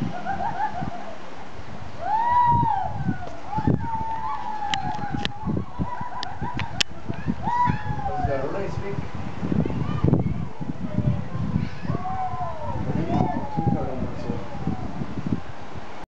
Is that?